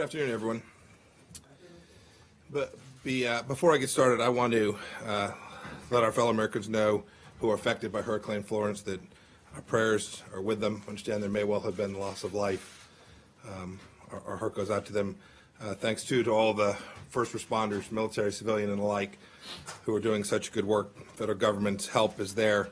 Good afternoon, everyone. But be, uh, before I get started, I want to uh, let our fellow Americans know who are affected by Hurricane Florence that our prayers are with them. Understand there may well have been loss of life. Um, our, our heart goes out to them. Uh, thanks too to all the first responders, military, civilian, and alike, who are doing such good work. Federal government's help is there,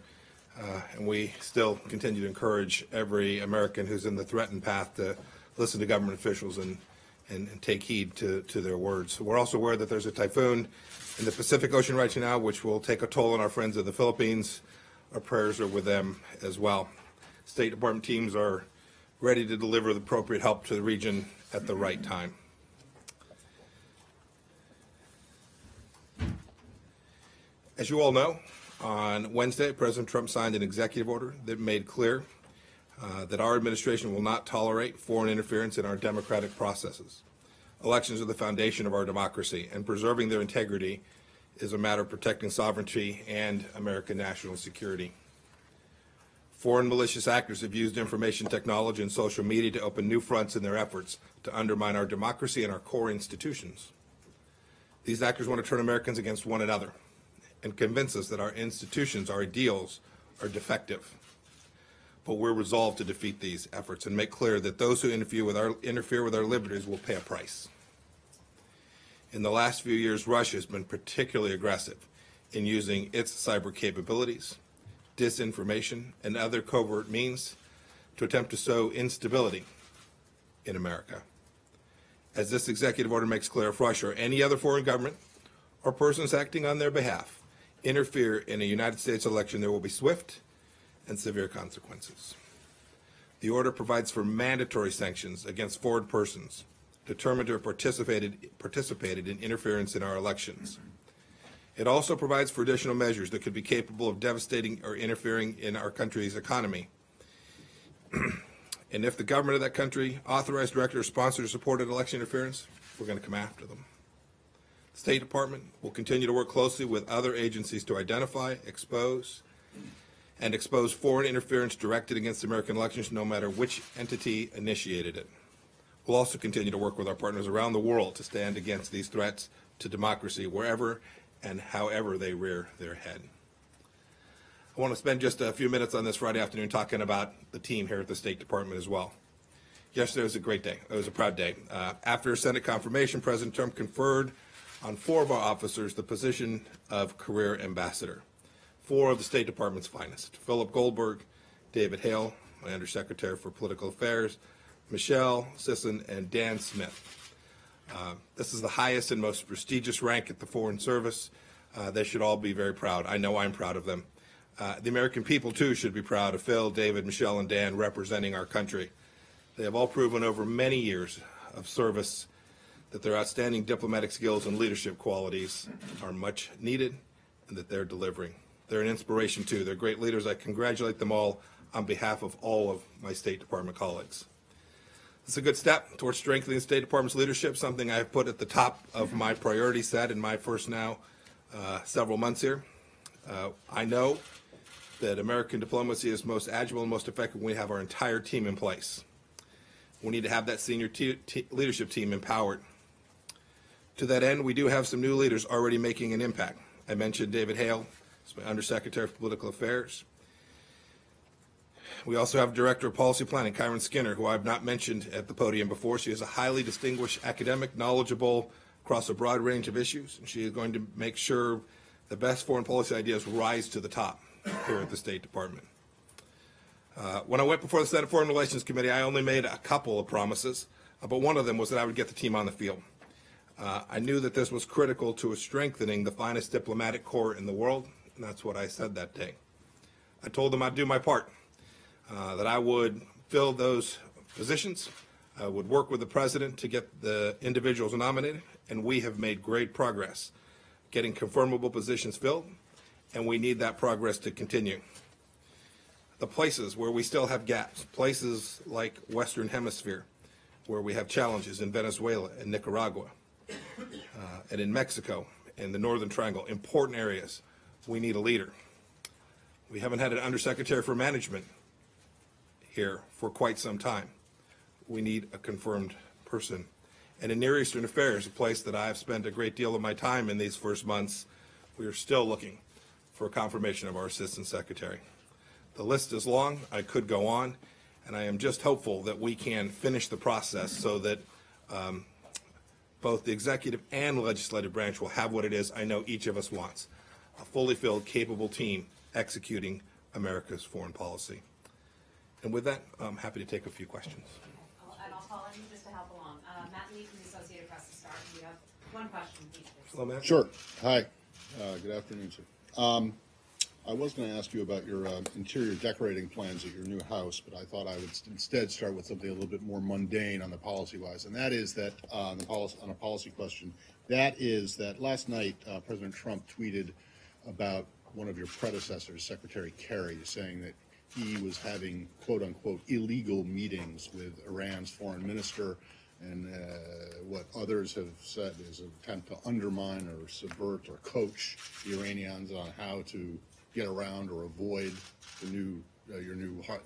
uh, and we still continue to encourage every American who's in the threatened path to listen to government officials and, and, and take heed to, to their words. We're also aware that there's a typhoon in the Pacific Ocean right now, which will take a toll on our friends in the Philippines. Our prayers are with them as well. State Department teams are ready to deliver the appropriate help to the region at the right time. As you all know, on Wednesday, President Trump signed an executive order that made clear uh, that our administration will not tolerate foreign interference in our democratic processes. Elections are the foundation of our democracy, and preserving their integrity is a matter of protecting sovereignty and American national security. Foreign malicious actors have used information technology and social media to open new fronts in their efforts to undermine our democracy and our core institutions. These actors want to turn Americans against one another and convince us that our institutions, our ideals, are defective. But we're resolved to defeat these efforts and make clear that those who interfere with our, interfere with our liberties will pay a price. In the last few years, Russia has been particularly aggressive in using its cyber capabilities, disinformation, and other covert means to attempt to sow instability in America. As this executive order makes clear, if Russia or any other foreign government or persons acting on their behalf interfere in a United States election, there will be swift and severe consequences. The order provides for mandatory sanctions against foreign persons determined to have participated, participated in interference in our elections. It also provides for additional measures that could be capable of devastating or interfering in our country's economy. and if the government of that country authorized, directed, or sponsored or supported election interference, we're going to come after them. The State Department will continue to work closely with other agencies to identify, expose, and expose foreign interference directed against American elections, no matter which entity initiated it. We'll also continue to work with our partners around the world to stand against these threats to democracy wherever and however they rear their head. I want to spend just a few minutes on this Friday afternoon talking about the team here at the State Department as well. Yesterday was a great day. It was a proud day. Uh, after Senate confirmation, President Trump conferred on four of our officers the position of career ambassador four of the State Department's finest Philip Goldberg, David Hale, my Undersecretary for Political Affairs, Michele Sison, and Dan Smith. Uh, this is the highest and most prestigious rank at the Foreign Service. Uh, they should all be very proud. I know I'm proud of them. Uh, the American people, too, should be proud of Phil, David, Michele, and Dan representing our country. They have all proven over many years of service that their outstanding diplomatic skills and leadership qualities are much needed and that they're delivering. They're an inspiration too. They're great leaders. I congratulate them all on behalf of all of my State Department colleagues. It's a good step towards strengthening the State Department's leadership, something I've put at the top of my priority set in my first now uh, several months here. Uh, I know that American diplomacy is most agile and most effective when we have our entire team in place. We need to have that senior leadership team empowered. To that end, we do have some new leaders already making an impact. I mentioned David Hale, He's my Undersecretary for Political Affairs. We also have Director of Policy Planning, Kiron Skinner, who I've not mentioned at the podium before. She is a highly distinguished academic, knowledgeable across a broad range of issues, and she is going to make sure the best foreign policy ideas rise to the top here at the State Department. Uh, when I went before the Senate Foreign Relations Committee, I only made a couple of promises, uh, but one of them was that I would get the team on the field. Uh, I knew that this was critical to strengthening the finest diplomatic corps in the world, and that's what I said that day. I told them I'd do my part, uh, that I would fill those positions, I would work with the president to get the individuals nominated, and we have made great progress getting confirmable positions filled, and we need that progress to continue. The places where we still have gaps, places like Western Hemisphere, where we have challenges in Venezuela and Nicaragua, uh, and in Mexico and the Northern Triangle, important areas we need a leader. We haven't had an undersecretary for management here for quite some time. We need a confirmed person. And in Near Eastern Affairs, a place that I've spent a great deal of my time in these first months, we are still looking for confirmation of our Assistant Secretary. The list is long, I could go on, and I am just hopeful that we can finish the process so that um, both the executive and legislative branch will have what it is I know each of us wants, a fully filled, capable team executing America's foreign policy. And with that, I'm happy to take a few questions. I'll- And I'll call on you just to help along. Uh, Matt Lee from the Associated Press to start. You have one question please. Hello, Matt. Sure. Hi. Uh, Good afternoon, sir. Um, I was going to ask you about your uh, interior decorating plans at your new house, but I thought I would instead start with something a little bit more mundane on the policy-wise, and that is that, uh, on the policy, on a policy question, that is that last night, uh, President Trump tweeted about one of your predecessors, Secretary Kerry, saying that he was having quote-unquote illegal meetings with Iran's foreign minister, and uh, what others have said is an attempt to undermine or subvert or coach the Iranians on how to get around or avoid the new, uh, your new har-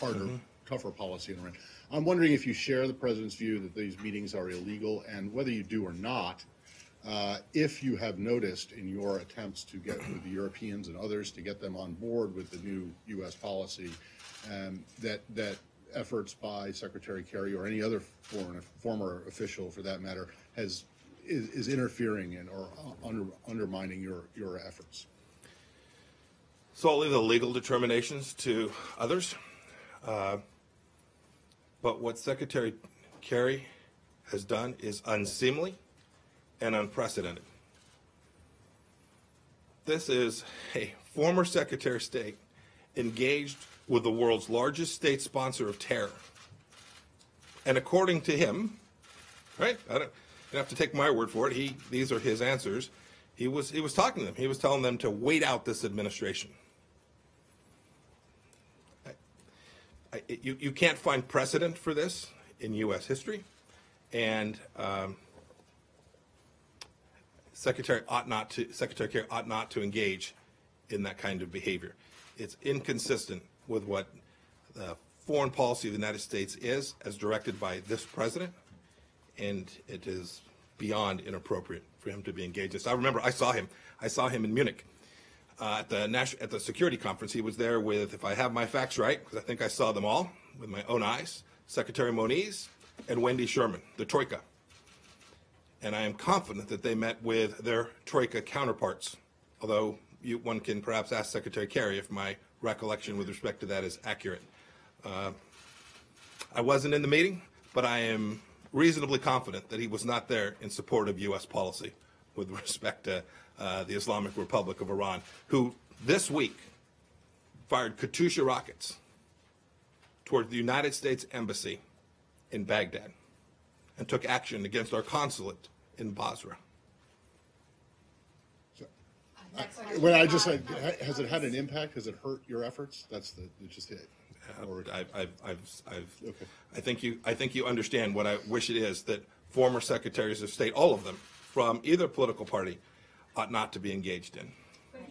harder, tougher policy in Iran. I'm wondering if you share the president's view that these meetings are illegal, and whether you do or not, uh, if you have noticed in your attempts to get with the Europeans and others to get them on board with the new U.S. policy, um, that that efforts by Secretary Kerry or any other foreign, former official, for that matter, has is, is interfering in or under, undermining your your efforts. So I'll leave the legal determinations to others. Uh, But what Secretary Kerry has done is unseemly and unprecedented. This is a former Secretary of State engaged with the world's largest state sponsor of terror. And according to him, right? I don't, you have to take my word for it. He, these are his answers. He was, he was talking to them. He was telling them to wait out this administration. I, I, you, you can't find precedent for this in U.S. history, and um, Secretary ought not to Secretary Kerry ought not to engage in that kind of behavior. It's inconsistent with what the foreign policy of the United States is, as directed by this president, and it is beyond inappropriate for him to be engaged in this. I remember I saw him. I saw him in Munich uh, at the at the security conference. He was there with, if I have my facts right, because I think I saw them all with my own eyes, Secretary Moniz and Wendy Sherman, the Troika. And I am confident that they met with their Troika counterparts, although you, one can perhaps ask Secretary Kerry if my recollection with respect to that is accurate. Uh, I wasn't in the meeting, but I am reasonably confident that he was not there in support of U.S. policy with respect to uh, the Islamic Republic of Iran, who this week fired Katyusha rockets toward the United States Embassy in Baghdad and took action against our consulate in Basra. Next. When I just said, has it had an impact? Has it hurt your efforts? That's the it's just it. Or- I've, I've, I've, I've, Okay. I think you, I think you understand what I wish it is that former secretaries of state, all of them, from either political party, ought not to be engaged in.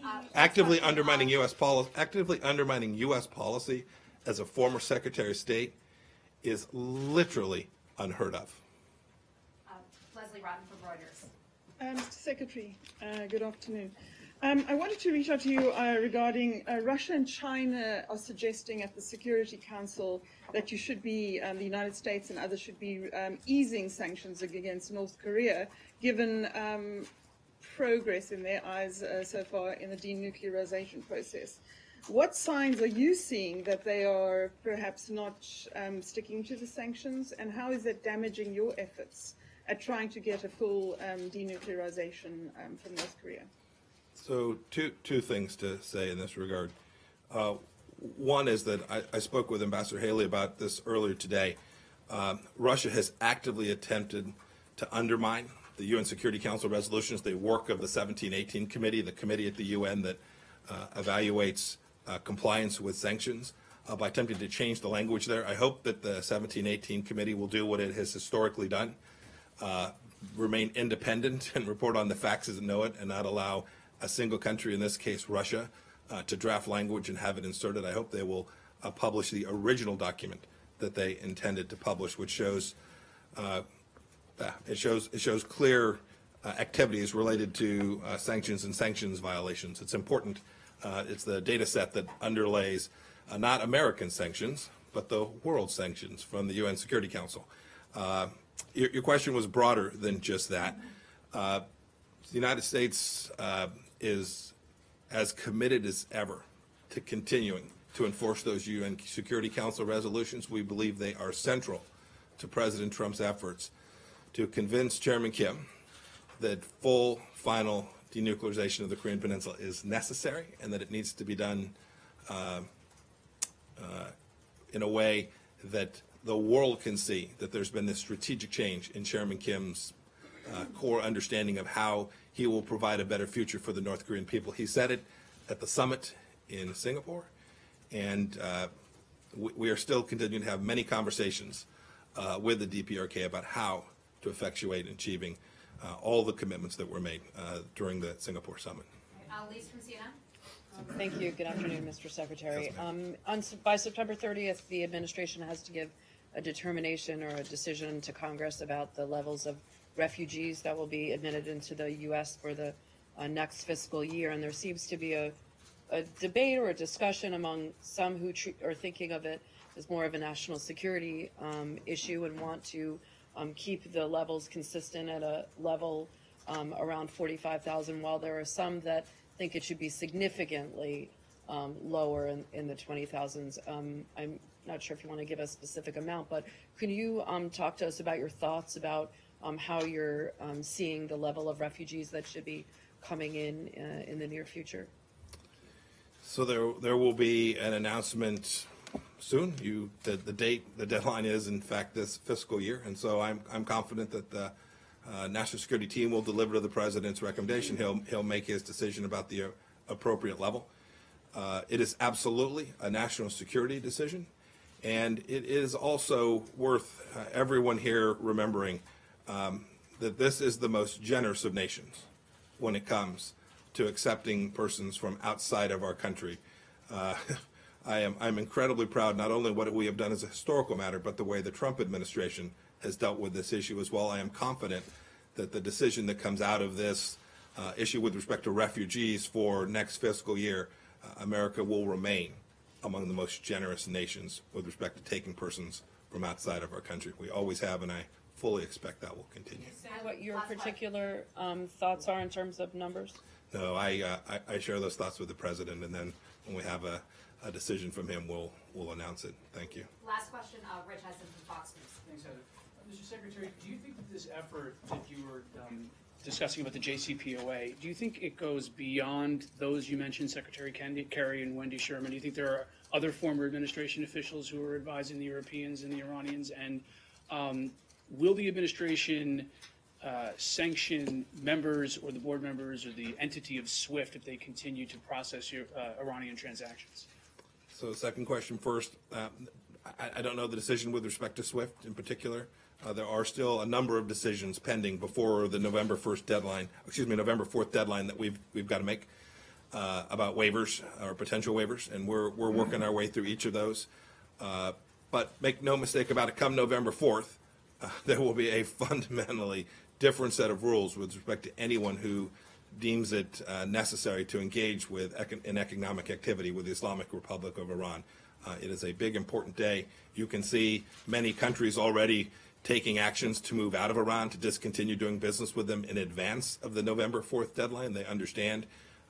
Uh, Actively undermining U.S. policy, actively undermining U.S. policy as a former secretary of state is literally unheard of. Lesley Wroughton from Reuters. Uh, Mr. Secretary, uh, good afternoon. Um, I wanted to reach out to you uh, regarding uh, Russia and China are suggesting at the Security Council that you should be, um, the United States and others should be um, easing sanctions against North Korea, given um, progress in their eyes uh, so far in the denuclearization process. What signs are you seeing that they are perhaps not um, sticking to the sanctions, and how is that damaging your efforts at trying to get a full um, denuclearization um, from North Korea? So two, two things to say in this regard. Uh, One is that I, I spoke with Ambassador Haley about this earlier today. Um, Russia has actively attempted to undermine the UN Security Council resolutions, the work of the 1718 committee, the committee at the UN that uh, evaluates uh, compliance with sanctions, uh, by attempting to change the language there. I hope that the 1718 committee will do what it has historically done, uh, remain independent and report on the facts as it know it, and not allow a single country, in this case Russia, uh, to draft language and have it inserted. I hope they will uh, publish the original document that they intended to publish, which shows uh, uh, it shows, it shows clear uh, activities related to sanctions and sanctions violations. It's important. It's the data set that underlays not American sanctions, but the world sanctions from the UN Security Council. Your, your question was broader than just that. Uh, The United States uh, is as committed as ever to continuing to enforce those UN Security Council resolutions. We believe they are central to President Trump's efforts to convince Chairman Kim that full, final denuclearization of the Korean Peninsula is necessary and that it needs to be done uh, uh, in a way that the world can see that there's been this strategic change in Chairman Kim's uh, core understanding of how he will provide a better future for the North Korean people. He said it at the summit in Singapore, and uh, we, we are still continuing to have many conversations uh, with the DPRK about how to effectuate achieving uh, all the commitments that were made uh, during the Singapore summit. Uh, Lise from CNN? Thank you. Good afternoon, Mr. Secretary. Yes, Um, on, by September 30th, the administration has to give a determination or a decision to Congress about the levels of refugees that will be admitted into the U.S. for the uh, next fiscal year. And there seems to be a, a debate or a discussion among some who are thinking of it as more of a national security um, issue and want to um, keep the levels consistent at a level um, around 45,000, while there are some that think it should be significantly um, lower in, in the 20,000s. Um, I'm not sure if you want to give a specific amount, but can you um, talk to us about your thoughts about um, how you're um, seeing the level of refugees that should be coming in uh, in the near future? So there, there will be an announcement soon. You, the, the date, the deadline is in fact this fiscal year. And so I'm, I'm confident that the uh, National Security Team will deliver to the President's recommendation. He'll, he'll make his decision about the appropriate level. Uh, It is absolutely a national security decision. And it is also worth uh, everyone here remembering um, that this is the most generous of nations when it comes to accepting persons from outside of our country. Uh, I am I'm incredibly proud not only what we have done as a historical matter, but the way the Trump administration has dealt with this issue as well. I am confident that the decision that comes out of this uh, issue with respect to refugees for next fiscal year, uh, America will remain among the most generous nations with respect to taking persons from outside of our country. We always have, and I fully expect that will continue. What your particular um, thoughts are in terms of numbers? No, I, uh, I, I share those thoughts with the president, and then when we have a, a decision from him, we'll, we'll announce it. Thank you. Last question, uh, Rich Edson from Fox News. Thanks, Heather. Uh, Mr. Secretary, do you think that this effort that you were um, discussing about the JCPOA, do you think it goes beyond those you mentioned, Secretary Kerry and Wendy Sherman? Do you think there are other former administration officials who are advising the Europeans and the Iranians? And um, will the administration uh, sanction members or the board members or the entity of SWIFT if they continue to process your uh, Iranian transactions? So second question first. Um, I, I don't know the decision with respect to SWIFT in particular. Uh, there are still a number of decisions pending before the November 1st deadline, excuse me, November 4th deadline that we've, we've got to make uh, about waivers or potential waivers, and we're, we're working our way through each of those. Uh, But make no mistake about it, come November 4th, uh, there will be a fundamentally different set of rules with respect to anyone who deems it uh, necessary to engage with econ- in economic activity with the Islamic Republic of Iran. Uh, It is a big, important day. You can see many countries already taking actions to move out of Iran, to discontinue doing business with them in advance of the November 4th deadline. They understand,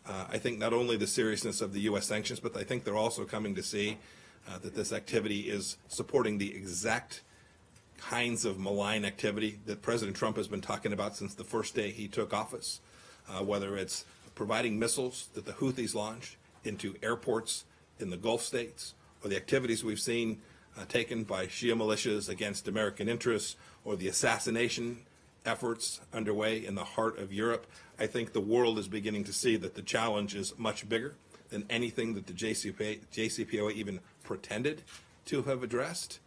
uh, I think, not only the seriousness of the U.S. sanctions, but I think they're also coming to see uh, that this activity is supporting the exact kinds of malign activity that President Trump has been talking about since the first day he took office, uh, whether it's providing missiles that the Houthis launched into airports in the Gulf states, or the activities we've seen uh, taken by Shia militias against American interests, or the assassination efforts underway in the heart of Europe. I think the world is beginning to see that the challenge is much bigger than anything that the JCPOA, JCPOA even pretended to have addressed.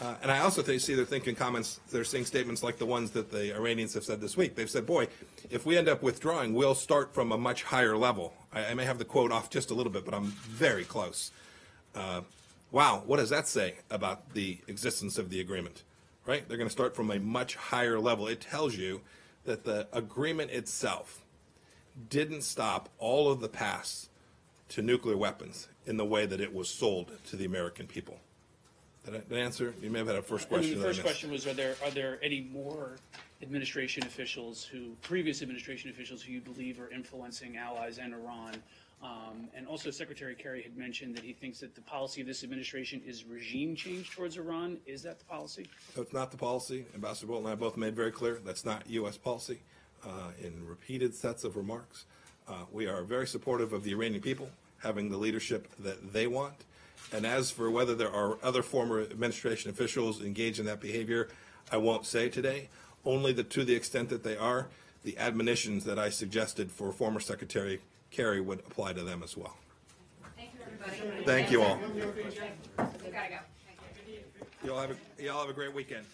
Uh, and I also think, see they're thinking comments, they're seeing statements like the ones that the Iranians have said this week. They've said, boy, if we end up withdrawing, we'll start from a much higher level. I, I may have the quote off just a little bit, but I'm very close. Uh, wow, what does that say about the existence of the agreement? right? They're going to start from a much higher level. It tells you that the agreement itself didn't stop all of the paths to nuclear weapons in the way that it was sold to the American people. Did I, did I answer? You may have had a first question. the that I first missed. question was, are there, are there any more administration officials who, previous administration officials who you believe are influencing allies and Iran? Um, and also Secretary Kerry had mentioned that he thinks that the policy of this administration is regime change towards Iran. Is that the policy? That's not the policy. Ambassador Bolton and I both made very clear, that's not U.S. policy uh, in repeated sets of remarks. Uh, We are very supportive of the Iranian people having the leadership that they want. And as for whether there are other former administration officials engaged in that behavior, I won't say today, only that to the extent that they are, the admonitions that I suggested for former Secretary Kerry would apply to them as well. Thank you, everybody. Thank you all. We gotta go. Thank you. Y'all have a, y'all have a great weekend.